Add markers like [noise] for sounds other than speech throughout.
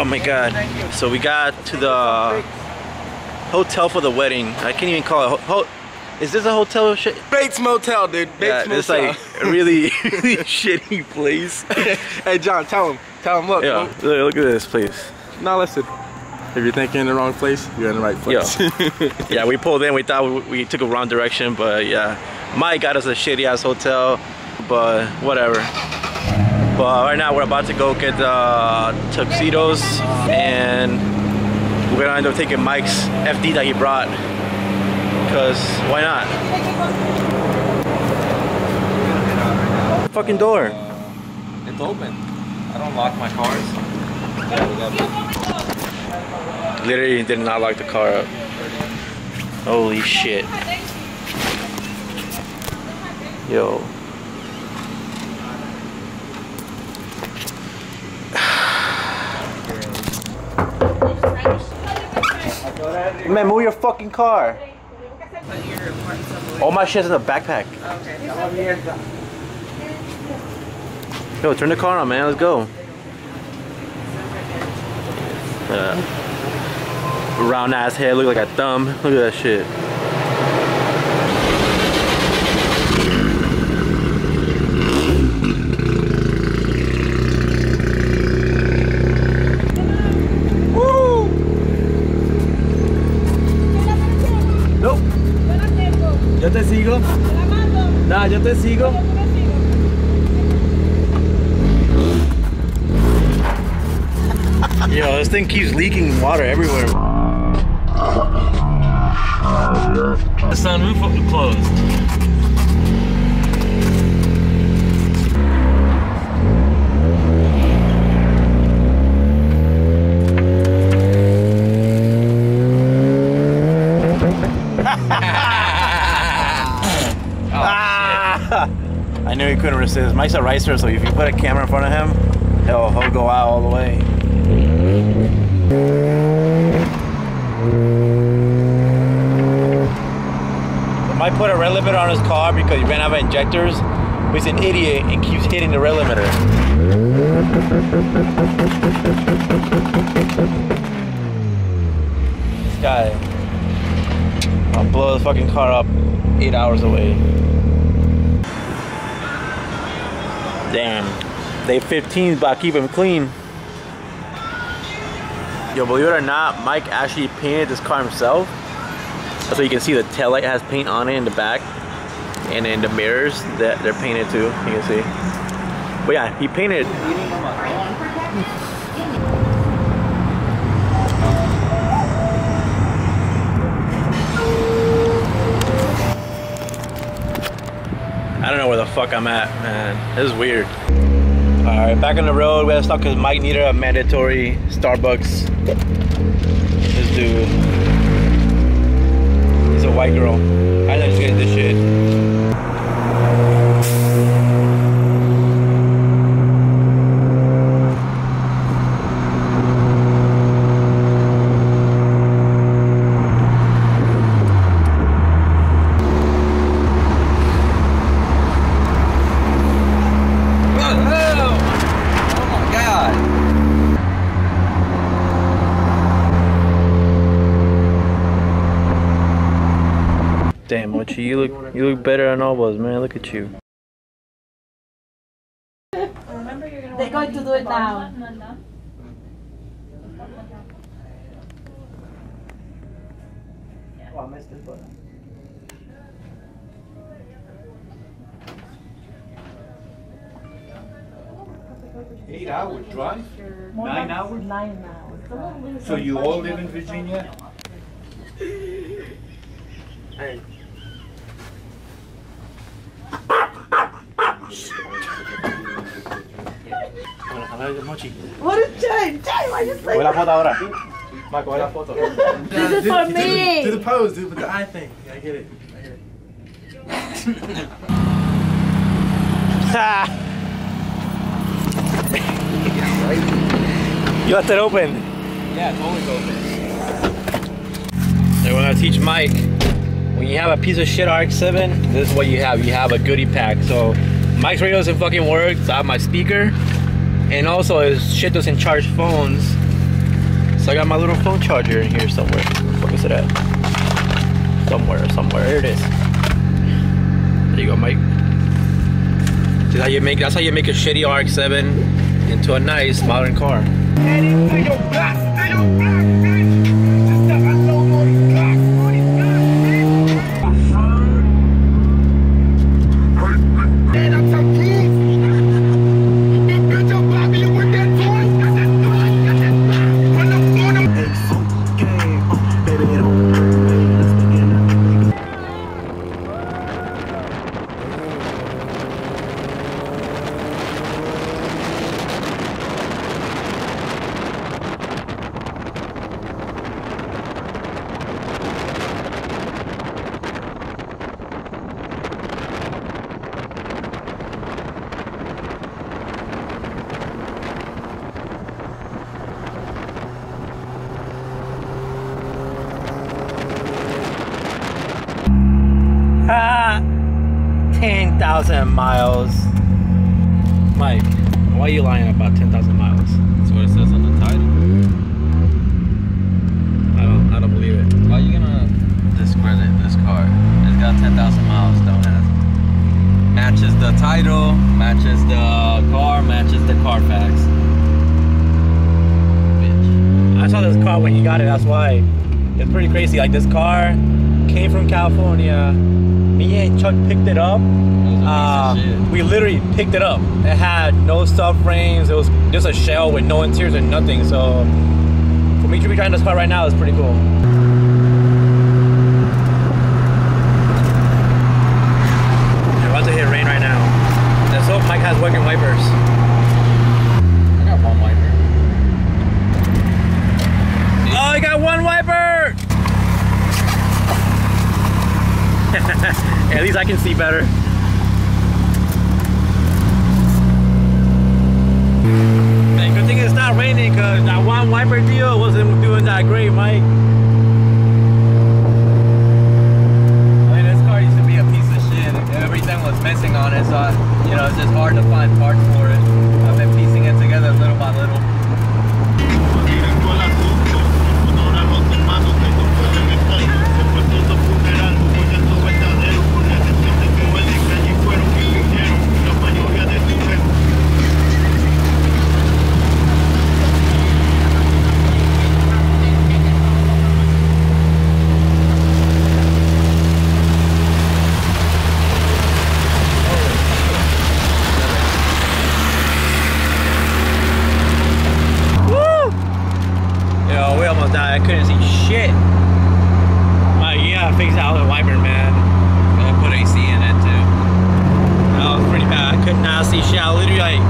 Oh my god. So we got to the hotel for the wedding. I can't even call it. Ho- is this a hotel? Shit. Bates Motel, dude. Bates Yeah, it's like a really, [laughs] really [laughs] shitty place. [laughs] hey, John, tell him. Tell him, look. Yeah, look. look, at this place. Now listen. If you're thinking in the wrong place, you're in the right place. Yeah, we pulled in. We thought we, we took a wrong direction, but yeah, Mike got us a shitty ass hotel, but whatever. But right now we're about to go get the tuxedos, and we're gonna end up taking Mike's FD that he brought, cause why not? Fucking door. It's open. I don't lock my cars. Literally did not lock the car up. Holy shit. Yo. Man, move your fucking car. All my shit's in the backpack. Yo, turn the car on, man. Let's go. Uh, round ass head, look like a thumb. Look at that shit. Nah, yo te sigo. Yo, this thing keeps leaking water everywhere. The sunroof closed. Mike's a racer, so if you put a camera in front of him, he'll, he'll go out all the way. Mike put a rev limiter on his car because he ran out of injectors. But he's an idiot and keeps hitting the rev limiter. This guy. I'll blow the fucking car up eight hours away. Damn. Day 15 but I keep him clean. Yo, believe it or not, Mike actually painted this car himself. So you can see the taillight has paint on it in the back. And then the mirrors, that they're painted too, you can see. But yeah, he painted I don't know where the fuck I'm at, man. This is weird. Alright, back on the road. We to stop because Mike needed a mandatory Starbucks. This dude. He's a white girl. I know she's getting this shit. Oh my god. Damn, Mochi, you look you look better than all of us, man. Look at you. They're going to do it now. Eight hours drive? More Nine hours? Nine hours. So you all live in Virginia? Mochi. What is Jay? Jay, why you say Voy la foto ahora. Mike, voy la foto. This is for me. Do the pose, dude, with the eye thing. I get it. I get it. [laughs] You left it open. Yeah, it's always open. They're gonna teach Mike. When you have a piece of shit RX-7, this is what you have. You have a goodie pack. So Mike's radio doesn't fucking work. So I have my speaker, and also his shit doesn't charge phones. So I got my little phone charger in here somewhere. Where is it at? Somewhere, somewhere. Here it is. There you go, Mike. See how you make that's how you make a shitty RX-7 into a nice modern car. 10,000 miles. Mike, why are you lying about 10,000 miles? That's what it says on the title. I don't, I don't believe it. Why are you gonna discredit this car? It's got 10,000 miles, dumbass. Matches the title, matches the car, matches the Carfax. Bitch. I saw this car when you got it, that's why. It's pretty crazy. Like this car came from California. Chuck picked it up. It was Uh, we literally picked it up. It had no subframes. It was just a shell with no interiors and nothing. So for me to be driving this car right now is pretty cool. We're about to hit rain right now. Let's hope Mike has working wipers. I got one wiper. Oh, I got one wiper! [laughs] At least I can see better. Man, good thing it's not raining because that one wiper deal wasn't doing that great, Mike. I mean, this car used to be a piece of shit. Everything was missing on it, so you know it's just hard to find parts for it. Shit. Like, you gotta fix out the wiper, man. I put AC in it too. That was pretty bad. I could not see shit. I literally like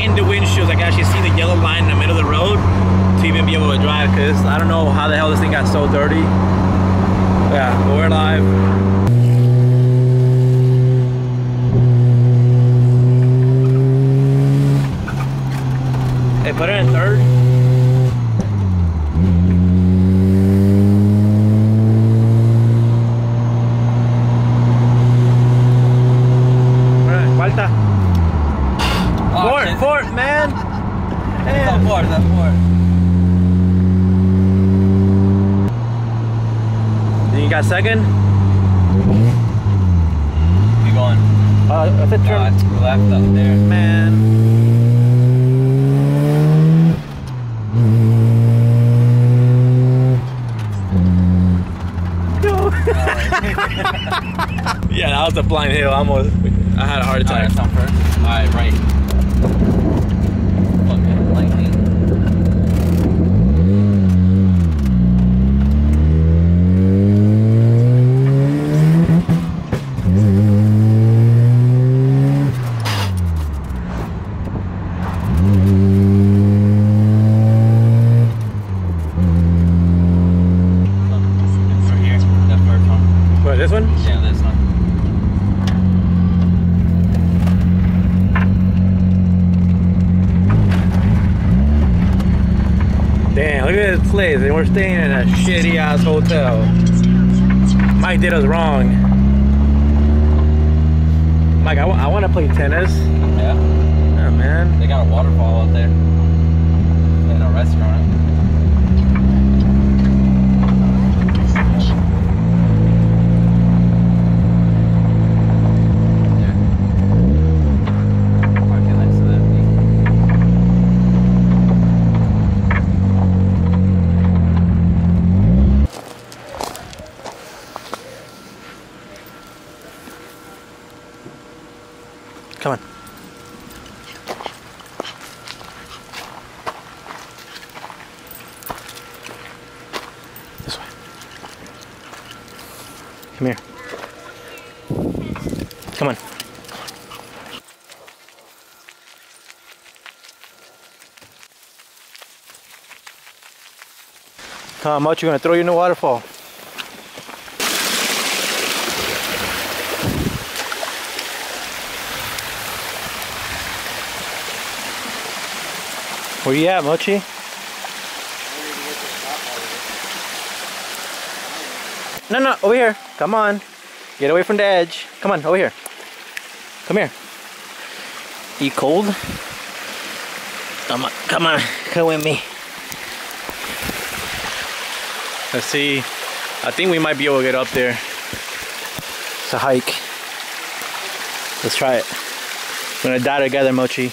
in the windshield, like actually see the yellow line in the middle of the road to even be able to drive. Cause I don't know how the hell this thing got so dirty. Yeah, but we're live. Hey, put it in third. Alright, Falta. Oh, Fourth, shit. fourth, man. That's Damn. fourth, that's fourth. Then you got second. You going? Uh, I said Uh, turn. left up there. Man. No. [laughs] yeah, that was a blind hill. I almost, I had a heart attack. All right. All right, right. Fucking lightning. Right here, that first one. What, this one? Yeah, this one. Damn, look at this place. And we're staying in a shitty ass hotel. Mike did us wrong. Mike, I, want to play tennis. Come on. This way. Come here. Come on. Tom, much you gonna throw you in the waterfall. Where you at, Mochi? No, no, over here. Come on. Get away from the edge. Come on, over here. Come here. You cold? Come on, come on, [laughs] come with me. Let's see. I think we might be able to get up there. It's a hike. Let's try it. We're gonna die together, Mochi.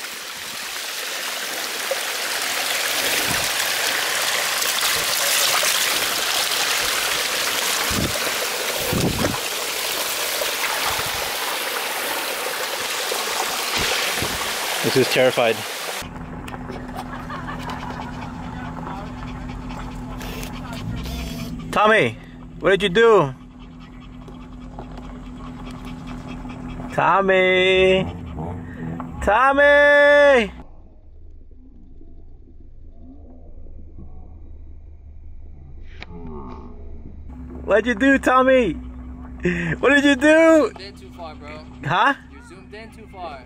This is terrified. Tommy, what did you do? Tommy! Tommy! What'd you do, Tommy? What did you do? in too far, bro. Huh? You zoomed in too far.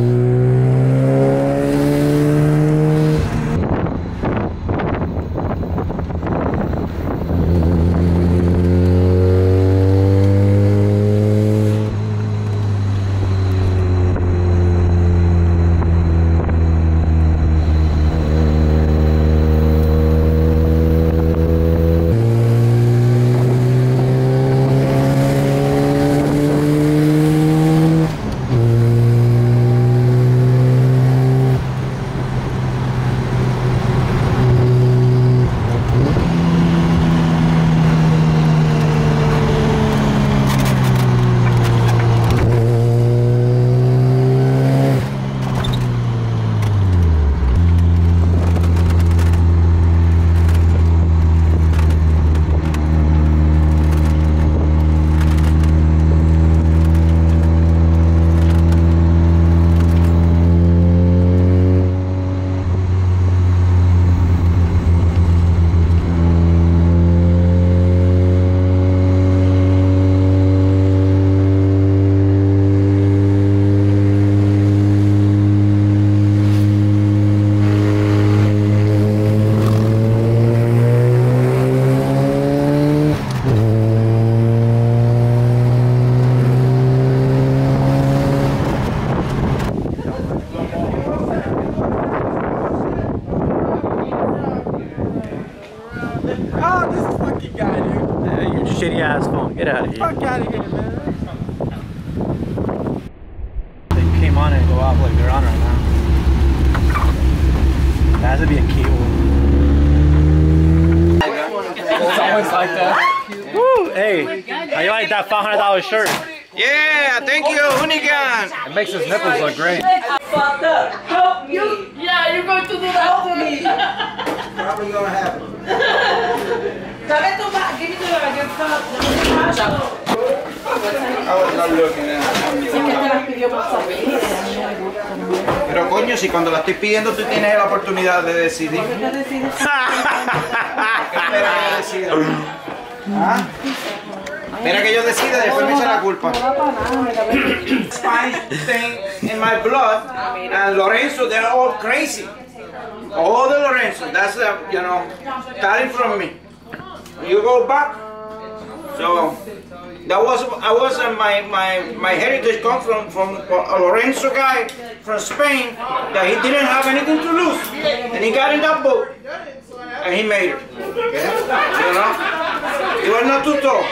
Oh, this fucking guy, dude. Yeah, you shitty ass phone. Get out of here. Fuck out of here, man. They came on and go off like they're on right now. There has to be a cable. It's always like that. Woo! Hey, how you like that $500 shirt? Yeah, thank you, Hunigan. It makes his nipples look great. Fucked up. Help me. yeah, you're going to do that to me. Probably gonna happen. [laughs] Give me the your Pero coño, si cuando la estoy pidiendo tú tienes la oportunidad de decidir. ¿Qué esperas que decida? ¿Ah? Espera que yo decida, después me echa la culpa. Thing in my blood, and Lorenzo, they're all crazy. All the Lorenzo, that's uh, you know, starting from me. You go back, so that was I was uh, my my my heritage comes from from a Lorenzo guy from Spain that he didn't have anything to lose, and he got in that boat, and he made it. You know, he was not too tall.